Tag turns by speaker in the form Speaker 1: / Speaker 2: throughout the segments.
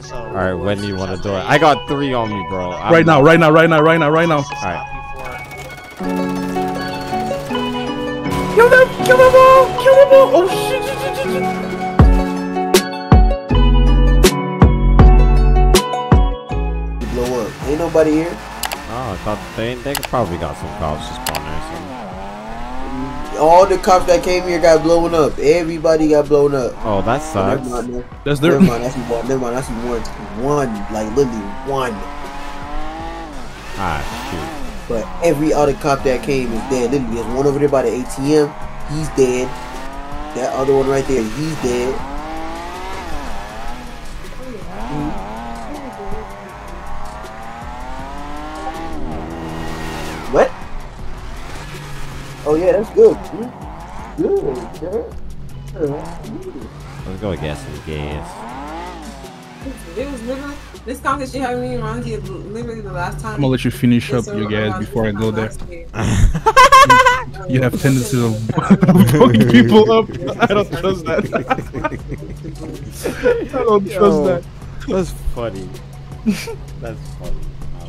Speaker 1: So
Speaker 2: All right, when do you want to do it? I got three on me, bro. I'm-
Speaker 3: Right now, right now, right now, right now, right now.
Speaker 2: All right.
Speaker 3: Kill them! Kill them all! Kill them all! Oh shit! shit, shit, shit, shit.
Speaker 4: You blow up. Ain't nobody here.
Speaker 2: Oh, I thought they they probably got some cops just spawn there. So.
Speaker 4: All the cops that came here got blown up. Everybody got blown up.
Speaker 2: Oh, that
Speaker 4: Never
Speaker 2: sucks.
Speaker 4: mind, never,
Speaker 3: That's their.
Speaker 4: never mind. That's one. Never mind. That's one. One. Like literally one.
Speaker 2: Ah, shoot.
Speaker 4: But every other cop that came is dead. Literally, there's one over there by the ATM. He's dead. That other one right there, he's dead. Yeah, that's good. Hmm? Good.
Speaker 2: Let's go get some gas.
Speaker 5: It was literally this competition had me around here literally the last time.
Speaker 3: I'm gonna let you finish up
Speaker 5: Yes,
Speaker 3: your gas before I go there. You have tendencies of blowing people up. I don't trust that. I don't trust
Speaker 2: Yo.
Speaker 3: that.
Speaker 2: That's funny. That's funny. I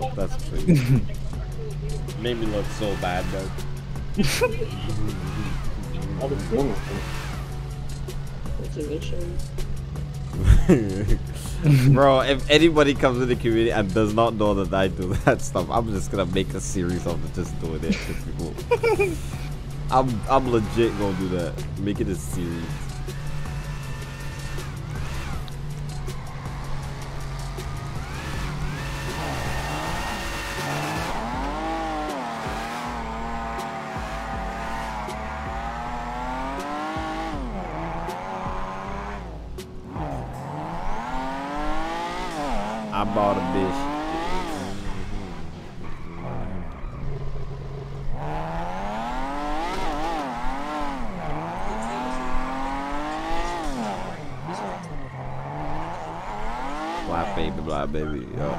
Speaker 2: don't know, you got a tendency of wanting to blow. That's funny. Made me look so bad, though. Bro, if anybody comes in the community and does not know that I do that stuff, I'm just gonna make a series of it just doing it to people. I'm I'm legit gonna do that. Make it a series. I bought a bitch. Black baby, black baby. Yo. yo.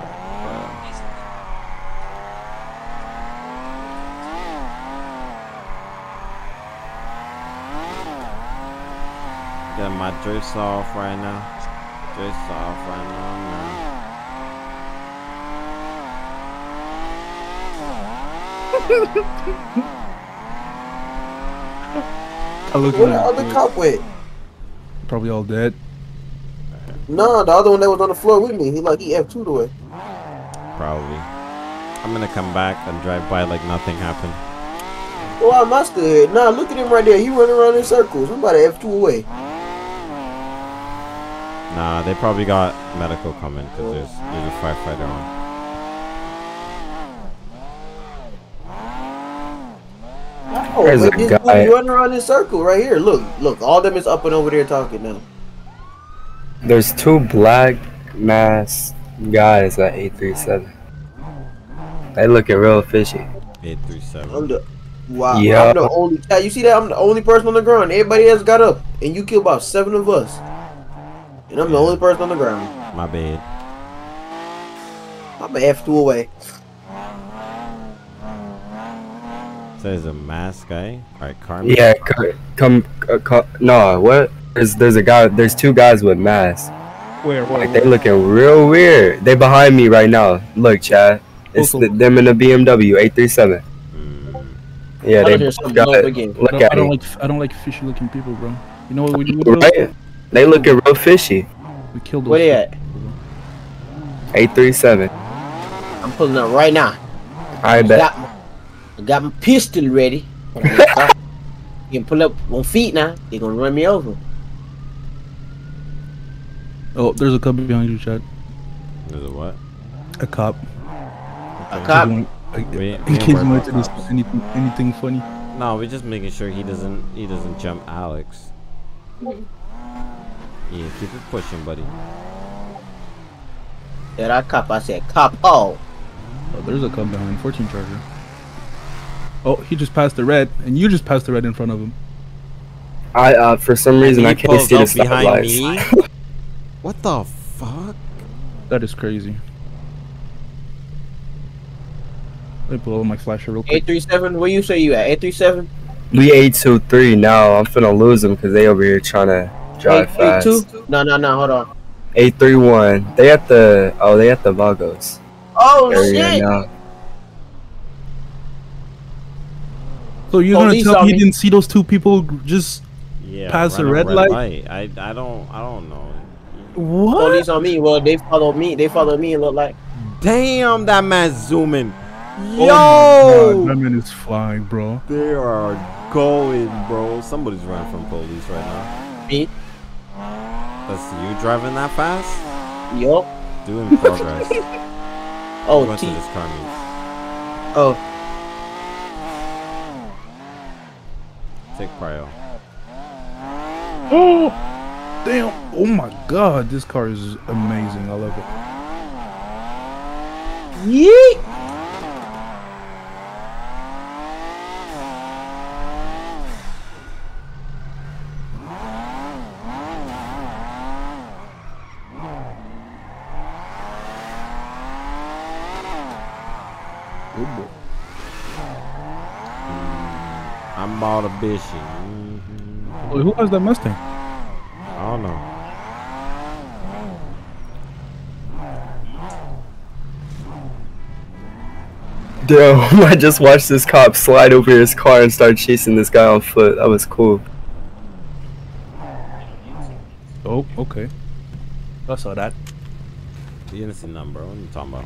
Speaker 2: Get my drifts off right now. Drifts off right now. man.
Speaker 3: I look
Speaker 4: Where the
Speaker 3: at
Speaker 4: other
Speaker 3: it.
Speaker 4: cop went?
Speaker 3: Probably all dead.
Speaker 4: Nah, the other one that was on the floor with me. He like he F2 the way.
Speaker 2: Probably. I'm gonna come back and drive by like nothing happened.
Speaker 4: Why am I still here? Nah, look at him right there. He running around in circles. I'm about to F2 away.
Speaker 2: Nah, they probably got medical coming because there's there's a firefighter on.
Speaker 4: Oh, Oh,
Speaker 6: There's
Speaker 4: but
Speaker 6: a
Speaker 4: this
Speaker 6: guy-
Speaker 4: dude running around in circle right here. Look, look. All them is up and over there talking now.
Speaker 6: There's two black masked guys at 837. They looking real fishy.
Speaker 2: Eight three seven.
Speaker 4: I'm the wow.
Speaker 6: Yeah.
Speaker 4: I'm the only. Yeah, you see that? I'm the only person on the ground. Everybody else got up, and you killed about seven of us. And I'm the only person on the ground.
Speaker 2: My bad.
Speaker 4: I'm a F2 away.
Speaker 2: So there's a mask guy. Alright, Carmen.
Speaker 6: Yeah, c- come, uh, co- no, what? There's there's a guy. There's two guys with masks.
Speaker 3: Where? Where?
Speaker 6: Like they looking real weird. They behind me right now. Look, Chad. It's
Speaker 3: Also-
Speaker 6: the, them in the BMW 837.
Speaker 2: Mm,
Speaker 6: Yeah, they
Speaker 4: don't hear something
Speaker 6: got it.
Speaker 3: I
Speaker 6: Look
Speaker 3: don't,
Speaker 6: at
Speaker 3: I don't
Speaker 6: me.
Speaker 3: like I don't like fishy looking people, bro. You know what we do?
Speaker 6: Right? They looking real fishy.
Speaker 3: We killed those.
Speaker 4: Where they at?
Speaker 6: 837.
Speaker 4: I'm pulling up right now.
Speaker 6: I
Speaker 4: I
Speaker 6: bet.
Speaker 4: got my, I got my pistol ready. you can pull up on feet now. They're gonna run me over.
Speaker 3: Oh, there's a cop behind you, Chad.
Speaker 2: there's a what?
Speaker 3: A cop.
Speaker 4: A cop.
Speaker 3: In
Speaker 2: We- we
Speaker 3: in case you
Speaker 2: worried
Speaker 3: wanted to
Speaker 2: about
Speaker 3: do anything, anything funny.
Speaker 2: No, we're just making sure he doesn't he doesn't jump Alex. Yeah, keep it pushing, buddy.
Speaker 4: That I cop. I said cop. Oh,
Speaker 3: Oh, there's a cop behind. 14 charger. Oh, he just passed the red, and you just passed the red in front of him.
Speaker 6: I uh for some reason I can't see the
Speaker 2: behind
Speaker 6: stoplights.
Speaker 2: me. what the fuck?
Speaker 3: That is crazy. Let me pull over my flasher real quick.
Speaker 4: 837, where you say you at? 837?
Speaker 6: We 823 now. I'm finna lose them because they over here trying to drive fast.
Speaker 4: 832? No, no, no. Hold on.
Speaker 6: 831. They at the oh they at the Vagos
Speaker 4: Oh
Speaker 6: area
Speaker 4: shit!
Speaker 6: now.
Speaker 3: So you're oh,
Speaker 4: gonna
Speaker 3: tell
Speaker 4: on
Speaker 3: me you didn't see those two people just
Speaker 2: Yeah.
Speaker 3: Pass the
Speaker 2: run a
Speaker 3: red light?
Speaker 2: I I don't I don't know.
Speaker 3: what?
Speaker 4: Police on me. Well, they followed me. They followed me. It looked like.
Speaker 2: Damn, that man's zooming.
Speaker 3: Oh
Speaker 2: Yo,
Speaker 3: my God, that man is flying, bro.
Speaker 2: they are going, bro. Somebody's running from police right now.
Speaker 4: Me.
Speaker 2: That's you driving that fast?
Speaker 4: Yup.
Speaker 2: Doing progress.
Speaker 4: Oh,
Speaker 2: What's
Speaker 4: T.
Speaker 2: this car means?
Speaker 4: Oh,
Speaker 2: Take prio.
Speaker 3: Oh, damn. Oh my god, this car is amazing. I love it.
Speaker 4: yeet.
Speaker 3: Good boy.
Speaker 2: I'm all the bitchy. hmm
Speaker 3: Wait, who has that Mustang?
Speaker 2: I don't know.
Speaker 6: Damn, I just watched this cop slide over his car and start chasing this guy on foot. That was cool.
Speaker 3: Oh, okay. I saw that.
Speaker 2: The didn't see nothing, bro. What are you talking about?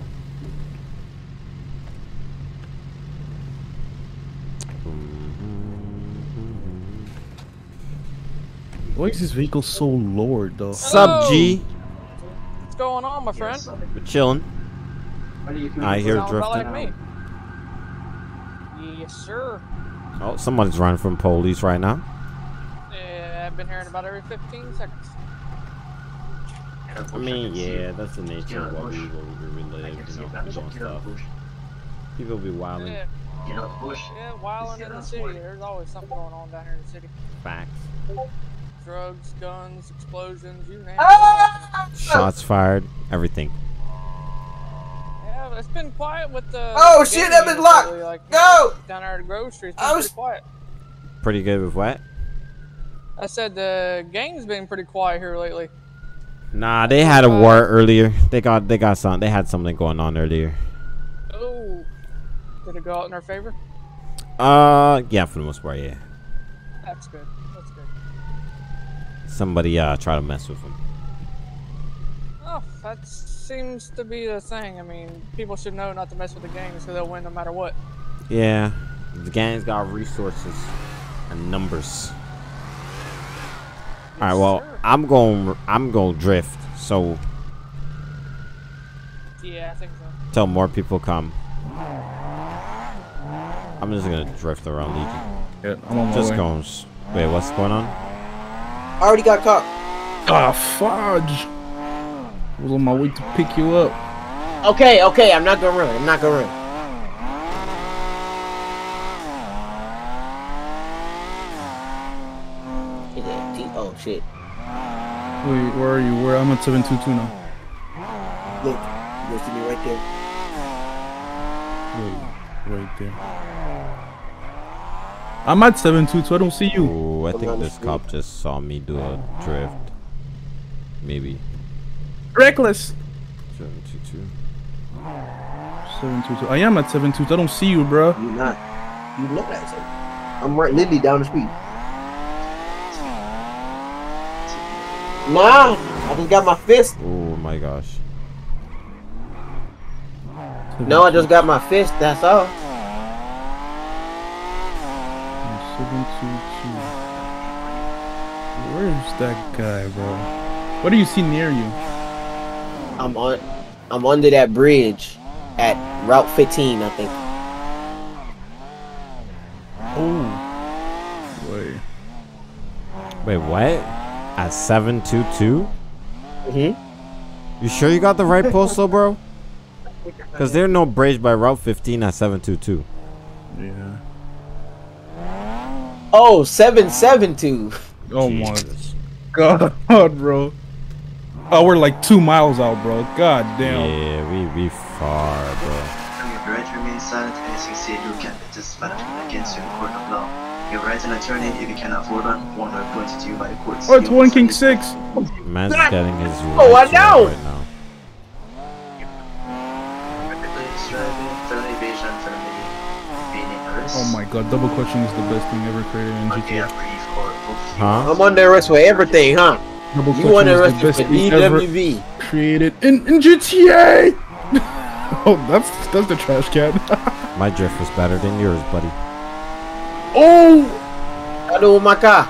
Speaker 3: Why is this vehicle so lowered though?
Speaker 2: Sub G. Oh.
Speaker 1: What's going on, my friend?
Speaker 2: We're chilling. I hear
Speaker 1: Sounds about
Speaker 2: drifting.
Speaker 1: like me. Yes, sir.
Speaker 2: Oh, somebody's running from police right now.
Speaker 1: Yeah, I've been hearing about every 15 seconds.
Speaker 2: I mean, yeah, that's the nature of what we, what we relive, you know, we doing stuff. People be wilding.
Speaker 1: Yeah, yeah, wilding in the city. There's always something going on down here in the city.
Speaker 2: Facts.
Speaker 1: Drugs, guns, explosions, you name it.
Speaker 4: Ah!
Speaker 2: Shots fired. Everything.
Speaker 1: Yeah, it's been quiet with the.
Speaker 4: Oh,
Speaker 1: the
Speaker 4: shit, I've
Speaker 1: been
Speaker 4: locked.
Speaker 1: lately, Like,
Speaker 4: Go!
Speaker 1: Down our at Grove Street, it's
Speaker 4: I was-
Speaker 1: pretty quiet.
Speaker 2: Pretty good with what?
Speaker 1: I said the gang's been pretty quiet here lately.
Speaker 2: Nah, they had a war earlier. They got they got something. They had something going on earlier.
Speaker 1: Oh, did it go out in our favor?
Speaker 2: Uh, yeah, for the most part, yeah.
Speaker 1: That's good. That's good.
Speaker 2: Somebody uh try to mess with them.
Speaker 1: Oh, that seems to be the thing. I mean, people should know not to mess with the gangs because they'll win no matter what.
Speaker 2: Yeah, the gang's got resources and numbers. All right, well,
Speaker 1: sir.
Speaker 2: I'm going. I'm going to drift. So
Speaker 1: Yeah, I think so.
Speaker 2: till more people come, I'm just gonna drift around Legion.
Speaker 3: Yeah, I'm on my
Speaker 2: Just
Speaker 3: way.
Speaker 2: going. s- Wait, what's going on?
Speaker 4: I already got caught.
Speaker 3: Ah, fudge. I was on my way to pick you up.
Speaker 4: Okay, okay. I'm not gonna run. I'm not gonna run. Is it T- Oh shit!
Speaker 3: Wait, where are you? Where I'm at 722 now.
Speaker 4: Look, you see me right there.
Speaker 3: Wait, right there. I'm at 722. I don't see you.
Speaker 2: Oh, I think this cop just saw me do a drift. Maybe.
Speaker 3: Reckless.
Speaker 2: Seven two two.
Speaker 3: 722. I am at 722. I don't see you, bro.
Speaker 4: You're not. You know that. So. I'm right literally down the street. Nah, I just got my fist.
Speaker 2: Oh my gosh.
Speaker 4: No, I just got my fist. That's all.
Speaker 3: 722. Where's that guy, bro? What do you see near you?
Speaker 4: I'm on. I'm under that bridge at Route 15, I think.
Speaker 3: Oh. Wait.
Speaker 2: Wait, what? At seven two two?
Speaker 4: Mm-hmm.
Speaker 2: You sure you got the right postal, bro? Because there's no bridge by Route 15 at 722.
Speaker 3: Yeah.
Speaker 4: Oh, 772.
Speaker 3: Oh my god, bro. Oh, we're like two miles out, bro. God damn.
Speaker 2: Yeah, we we far, bro.
Speaker 7: Your bridge remains silent and you succeed, you can be dispatched against you in court of law. Your right in a turn if you cannot afford one, one are pointed to you by the courts.
Speaker 3: Oh, it's
Speaker 7: You
Speaker 3: one king six.
Speaker 2: Man's getting his
Speaker 4: Oh, I know.
Speaker 2: right now.
Speaker 3: Oh my god, double clutching is the best thing ever created in
Speaker 7: Okay,
Speaker 3: GTA.
Speaker 7: brief or focus.
Speaker 2: Huh?
Speaker 4: I'm under arrest for everything, huh?
Speaker 3: Double
Speaker 4: You under
Speaker 3: clutching
Speaker 4: arrest
Speaker 3: is
Speaker 4: for
Speaker 3: the best thing ever
Speaker 4: DWV.
Speaker 3: created in, in GTA. oh, that's that's the trash can.
Speaker 2: My drift was better than yours, buddy.
Speaker 3: oh,
Speaker 4: I do with my car.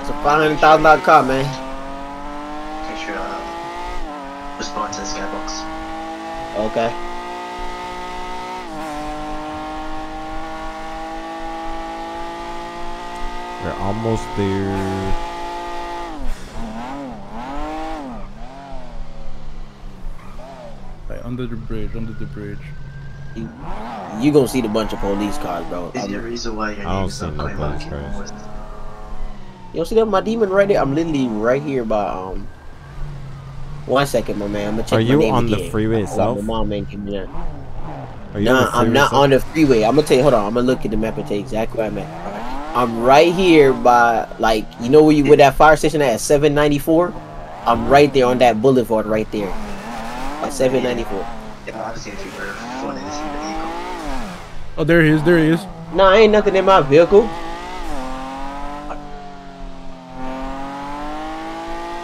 Speaker 4: It's a five hundred thousand dollar car, man.
Speaker 7: Make sure um, respond to the skybox.
Speaker 4: Okay.
Speaker 2: We're almost there.
Speaker 3: Right, under the bridge, under the bridge.
Speaker 4: You, you gonna see the bunch of police cars, bro.
Speaker 7: Is
Speaker 4: I'm-
Speaker 7: there a reason why your
Speaker 2: I don't see
Speaker 7: not
Speaker 2: no police cars.
Speaker 4: You don't see that my demon right there? I'm literally right here by um. One second, my man. I'm gonna check
Speaker 2: Are you
Speaker 4: name
Speaker 2: on the
Speaker 4: again.
Speaker 2: freeway
Speaker 4: Oh,
Speaker 2: itself?
Speaker 4: My mom ain't give me that.
Speaker 2: Are you
Speaker 4: Nah,
Speaker 2: on the
Speaker 4: I'm
Speaker 2: freeway
Speaker 4: not
Speaker 2: itself?
Speaker 4: on the freeway. I'm gonna tell you. Hold on. I'm gonna look at the map and tell you exactly where I'm at. I'm right here by like you know where you where that fire station at 794. I'm right there on that boulevard right there. At 794.
Speaker 7: Yeah, obviously if you were phoning this in the vehicle.
Speaker 3: Oh, there he is. There he is.
Speaker 4: Nah, I ain't nothing in my vehicle.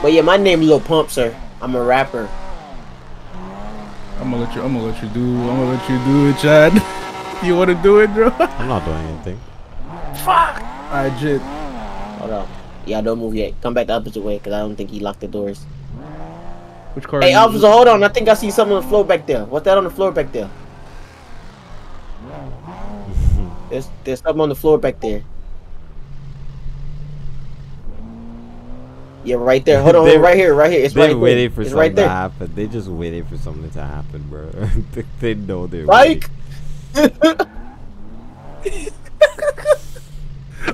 Speaker 4: But yeah, my name Lil Pump, sir. I'm a rapper.
Speaker 3: I'm gonna let you. I'm gonna let you do. I'm gonna let you do it, Chad. you wanna do it, bro?
Speaker 2: I'm not doing anything. Fuck.
Speaker 3: I jit.
Speaker 4: Hold on. Yeah, don't move yet. Come back the opposite way, cause I don't think he locked the doors.
Speaker 3: Which car?
Speaker 4: Hey,
Speaker 3: are you-
Speaker 4: officer, hold on. I think I see something on the floor back there. What's that on the floor back there? There's there's something on the floor back there. Yeah, right there. Hold on,
Speaker 2: They-
Speaker 4: right here, right here. It's
Speaker 2: They're
Speaker 4: right
Speaker 2: waiting
Speaker 4: there.
Speaker 2: for
Speaker 4: It's
Speaker 2: something
Speaker 4: right
Speaker 2: to happen. They just waiting for something to happen, bro. they, they know they're
Speaker 4: Mike.
Speaker 2: waiting.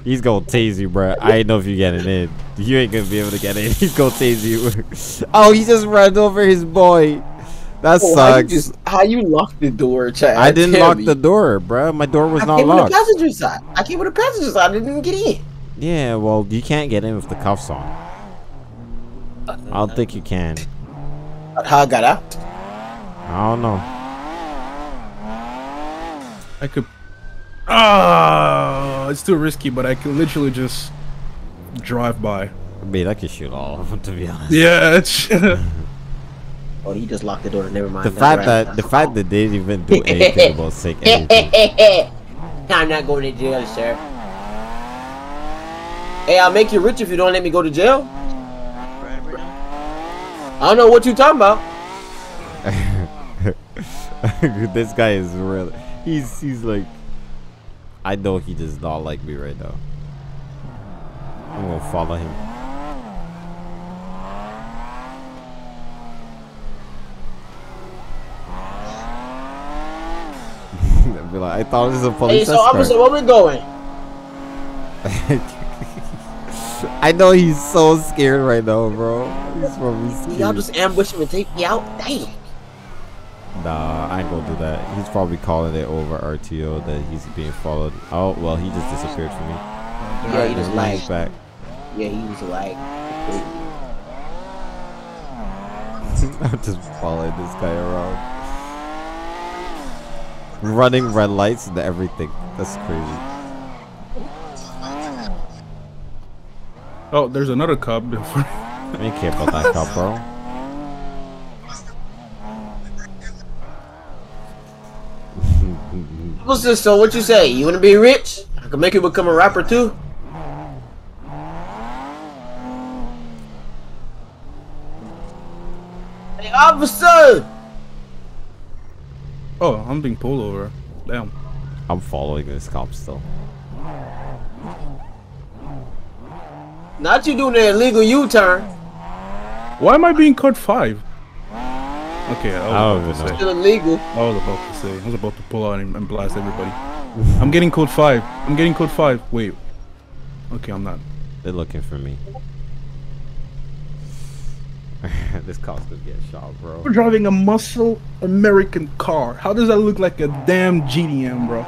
Speaker 2: He's gonna tase you, bro. I ain't know if you getting in. You ain't gonna be able to get in. He's gonna tase you. oh, he just ran over his boy. That
Speaker 4: Oh, how you
Speaker 2: sucks.
Speaker 4: just how you locked the door, Chad?
Speaker 2: I didn't
Speaker 4: Tell
Speaker 2: lock
Speaker 4: me.
Speaker 2: the door, bro. My door was
Speaker 4: I
Speaker 2: not
Speaker 4: came with the
Speaker 2: locked.
Speaker 4: passenger side. I came with the passenger side. I didn't get in.
Speaker 2: Yeah, well, you can't get in with the cuffs on. I don't think you can.
Speaker 4: How I got out?
Speaker 2: I don't know.
Speaker 3: I could. Ah, it's too risky, but I can literally just drive by.
Speaker 2: I mean, I could shoot all of them, to be honest.
Speaker 3: Yeah, it's.
Speaker 4: Oh, he just locked the door. Never mind.
Speaker 2: The
Speaker 4: That's
Speaker 2: fact
Speaker 4: right.
Speaker 2: that the fact that they didn't even do anything about sick anything.
Speaker 4: I'm not going to jail, sir. Hey, I'll make you rich if you don't let me go to jail. I don't know what you're talking about.
Speaker 2: this guy is really he's he's like I know he does not like me right now. I'm gonna follow him. I'd be like, I thought this was a
Speaker 4: Hey,
Speaker 2: police
Speaker 4: so officer, where we going?
Speaker 2: I know he's so scared right now, bro. He's probably
Speaker 4: Y'all just ambush him and take me out? Damn.
Speaker 2: Nah, I ain't gonna do that. He's probably calling it over RTO that he's being followed. Oh, well, he just disappeared from me.
Speaker 4: Yeah, he
Speaker 2: He's
Speaker 4: just like,
Speaker 2: back.
Speaker 4: yeah, he was like,
Speaker 2: I'm just following this guy around. Running red lights and everything. That's crazy.
Speaker 3: Oh, there's another cop.
Speaker 2: I ain't care about that cop, bro.
Speaker 4: officer, so what you say? You want to be rich? I can make you become a rapper too. Hey, officer!
Speaker 3: oh, I'm being pulled over. Damn.
Speaker 2: I'm following this cop still.
Speaker 4: Not you doing an illegal U-turn.
Speaker 3: Why am I being caught five? Okay, I was,
Speaker 2: I
Speaker 3: about to say.
Speaker 4: Still illegal.
Speaker 3: I was about to say. I was about to pull out and, and blast everybody. I'm getting code five. I'm getting code five. Wait. Okay, I'm not.
Speaker 2: They're looking for me. this car's gonna get shot, bro.
Speaker 3: We're driving a muscle American car. How does that look like a damn GDM, bro?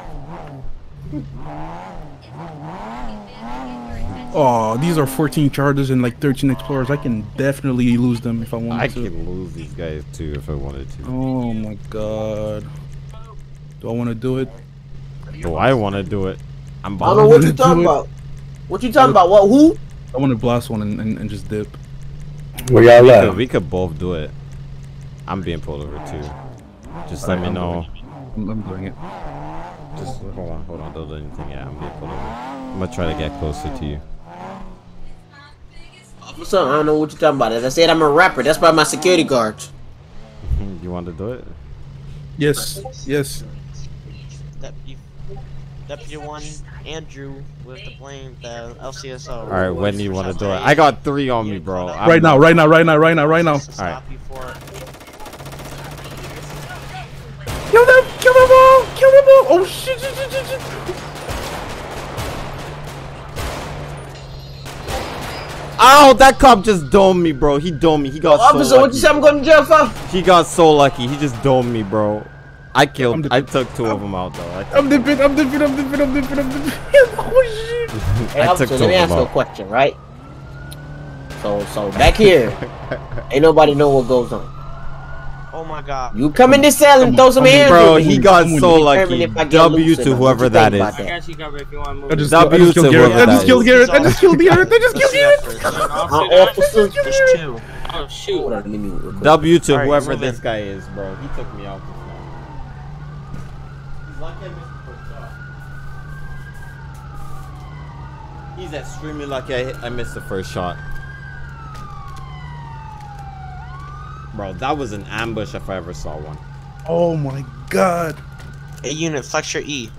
Speaker 3: Oh, these are 14 Chargers and like 13 Explorers. I can definitely lose them if I wanted
Speaker 2: I
Speaker 3: to.
Speaker 2: I can lose these guys too if I wanted to.
Speaker 3: Oh my god. Do I want to do it?
Speaker 2: Do I want to do it? I'm
Speaker 4: I don't know what
Speaker 3: gonna
Speaker 4: you talking about. What you talking about? What? Who?
Speaker 3: I want to blast one and, and, and just dip.
Speaker 6: Where y'all
Speaker 2: We could,
Speaker 6: at?
Speaker 2: we could both do it. I'm being pulled over too. Just let me know.
Speaker 3: I'm, I'm doing it.
Speaker 2: Just hold on, hold on. Don't do anything Yeah, I'm being pulled over. I'm gonna try to get closer to you.
Speaker 4: What's up? I don't know what you're talking about. As I said, I'm a rapper. That's why my security guards.
Speaker 2: You want to do it?
Speaker 3: Yes, yes.
Speaker 8: Deputy, Deputy One Andrew with the plane, the LCSO.
Speaker 2: All right, when do you want to do it? I got three on me, bro. I'm-
Speaker 3: Right now, right now, right now, right now, right now.
Speaker 8: Stop you for
Speaker 3: Kill them! Kill them all! Kill them all! Oh shit! shit, shit, shit,
Speaker 2: Ow! That cop just domed me, bro. He domed me. He got so
Speaker 4: Officer, what you say I'm going to jail for?
Speaker 2: He got so lucky. He just domed me, bro. I killed. I took two of them out though. I,
Speaker 3: I'm dipping, I'm dipping, I'm dipping, I'm dipping, I'm dipping. oh shit!
Speaker 4: Hey,
Speaker 2: I
Speaker 4: officer,
Speaker 2: took
Speaker 4: let
Speaker 2: two
Speaker 4: me ask you a question, right? So, so back here, ain't nobody know what goes on.
Speaker 8: Oh my god.
Speaker 4: You come in this cell and throw some hands.
Speaker 2: Bro,
Speaker 4: with
Speaker 2: he got so lucky.
Speaker 4: if I get
Speaker 2: W to whoever
Speaker 4: What you
Speaker 2: that
Speaker 4: think
Speaker 2: is.
Speaker 4: about that?
Speaker 9: got you covered if you want to.
Speaker 3: I just,
Speaker 2: W
Speaker 3: I
Speaker 2: to
Speaker 3: killed Garrett. I just killed. Garrett. I just killed Garrett. I just killed Garrett.
Speaker 8: first.
Speaker 4: Officer,
Speaker 8: There's two.
Speaker 9: Oh shoot.
Speaker 4: Hold on, let me mute real quick.
Speaker 2: W to whoever this guy is, bro. He took me out. He's lucky I missed the first shot. He's extremely lucky I, hit, I missed the first shot. Bro, that was an ambush if I ever saw one.
Speaker 3: Oh my god.
Speaker 8: A unit, flex your E.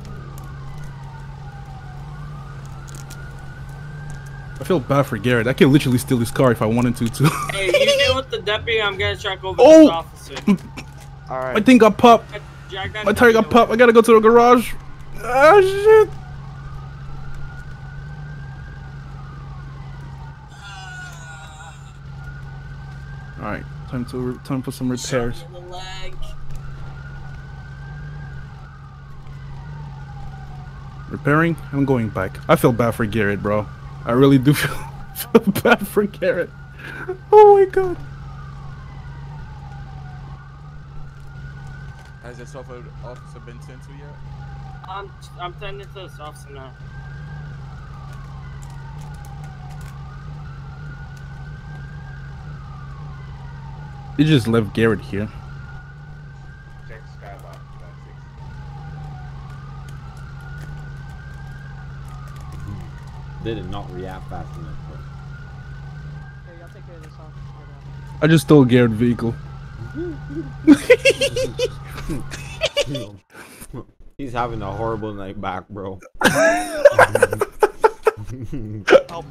Speaker 3: I feel bad for Garrett. I can literally steal his car if I wanted to, too.
Speaker 9: Hey, you deal with the deputy. I'm gonna track over
Speaker 3: Oh!
Speaker 9: this officer.
Speaker 3: My
Speaker 8: Alright.
Speaker 3: thing got popped.
Speaker 9: Jack
Speaker 3: My tire got popped. I gotta go to the garage. Ah, shit. Alright, time to time for some repairs.
Speaker 9: the leg.
Speaker 3: Repairing? I'm going back. I feel bad for Garrett, bro. I really do feel, feel bad for Garrett. Oh my god.
Speaker 10: Has this officer officer been sent to yet?
Speaker 9: I'm I'm sending to this officer now.
Speaker 3: They just left Garrett here.
Speaker 10: Check skybox.
Speaker 2: They did not react fast enough.
Speaker 1: Okay, y'all take care of this off.
Speaker 3: I just stole Garrett's vehicle.
Speaker 2: He's having a horrible night back, bro.
Speaker 8: Help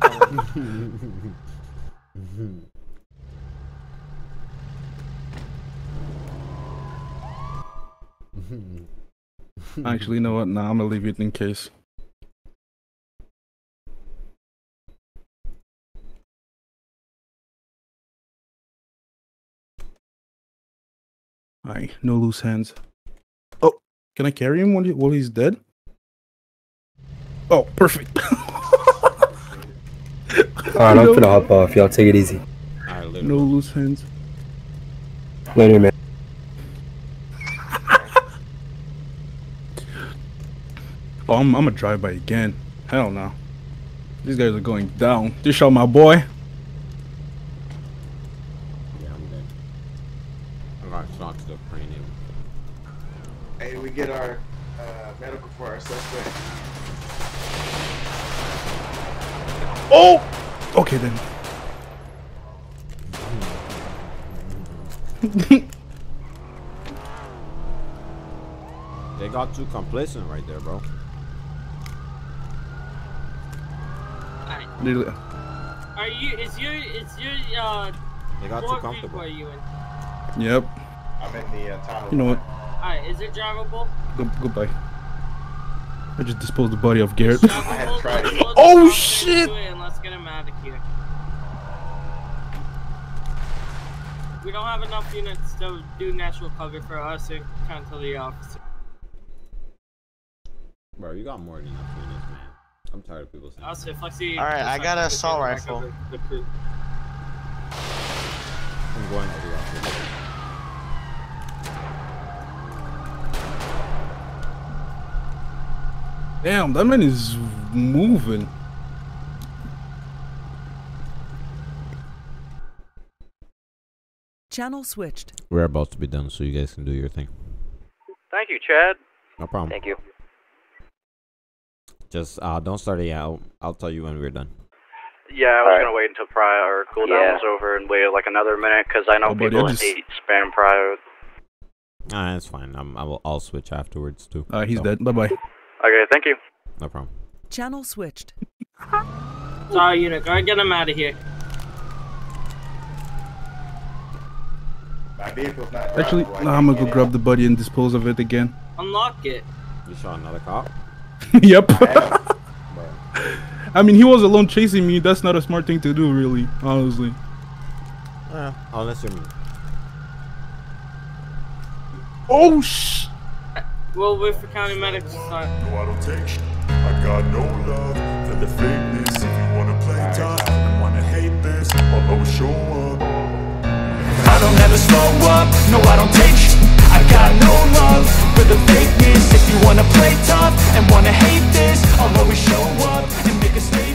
Speaker 3: Actually, you know what? Nah, I'm gonna leave it in case. Alright, no loose hands. Oh, can I carry him while, he, while he's dead? Oh, perfect.
Speaker 6: Alright, I'm
Speaker 3: No.
Speaker 6: finna hop off. Y'all take it easy.
Speaker 2: Alright,
Speaker 3: no loose hands.
Speaker 6: Later, man.
Speaker 3: Oh, I'm, I'm gonna drive by again. Hell no. These guys are going down. This shot my boy.
Speaker 2: Yeah, I'm dead. I got shot to the cranium.
Speaker 10: Hey, we get our uh, medical for our suspect.
Speaker 3: Oh! Okay then.
Speaker 2: They got too complacent right there, bro.
Speaker 3: Literally-
Speaker 9: Are you? Is your? Is your? Uh,
Speaker 2: They got too comfortable.
Speaker 9: are you in?
Speaker 3: Yep.
Speaker 10: I'm in the uh, tunnel.
Speaker 3: You know what?
Speaker 9: Alright, is it drivable?
Speaker 3: Go, goodbye. I just disposed the body of Garrett.
Speaker 9: Drivable,
Speaker 10: tried
Speaker 9: let's
Speaker 10: it.
Speaker 9: load
Speaker 3: Oh, shit!
Speaker 9: into And let's get him out of here. we don't have enough units to do natural cover for us and kind to the officer.
Speaker 2: Bro, you got more than enough units, man. I'm tired of people saying.
Speaker 9: I'll say flexi.
Speaker 8: Alright, I got an assault rifle.
Speaker 9: The crew.
Speaker 2: I'm going to the office.
Speaker 3: Damn, that man is moving.
Speaker 11: Channel switched.
Speaker 2: We're about to be done, so you guys can do your thing.
Speaker 12: Thank you, Chad.
Speaker 2: No problem.
Speaker 12: Thank you.
Speaker 2: Just uh, don't start it yet. I'll, I'll tell you when we're done.
Speaker 12: Yeah, I was
Speaker 13: Alright.
Speaker 12: gonna wait until Prio or cooldown
Speaker 13: Yeah.
Speaker 12: was over and wait like another minute because I know
Speaker 3: Oh, buddy,
Speaker 12: people
Speaker 3: I just-
Speaker 12: hate spam Prio.
Speaker 2: Ah, that's fine. I'm, I will. I'll switch afterwards too.
Speaker 3: Uh, he's
Speaker 2: So,
Speaker 3: dead. Bye bye.
Speaker 12: Okay, thank you.
Speaker 2: No problem.
Speaker 11: Channel switched.
Speaker 9: Sorry, unit. Go get him out of here.
Speaker 10: My vehicle's not
Speaker 3: Actually,
Speaker 10: drivable. I
Speaker 3: nah,
Speaker 10: can't
Speaker 3: I'm gonna go
Speaker 10: in.
Speaker 3: grab the buddy and dispose of it again.
Speaker 9: Unlock it.
Speaker 2: You saw another cop.
Speaker 3: yep.
Speaker 10: I
Speaker 3: mean, he was alone chasing me. That's not a smart thing to do, really, honestly.
Speaker 2: Uh, unless you're me.
Speaker 3: Oh sh.
Speaker 9: Well, wait for county medic to start.
Speaker 14: No, I don't take. I got no love for the fakeness. If you wanna play
Speaker 10: tough and wanna
Speaker 14: hate this, I'll always show up. I don't ever slow up. No, I don't take. I got no love for the fakeness. If you wanna play tough and wanna hate this I'll always show up and make a statement.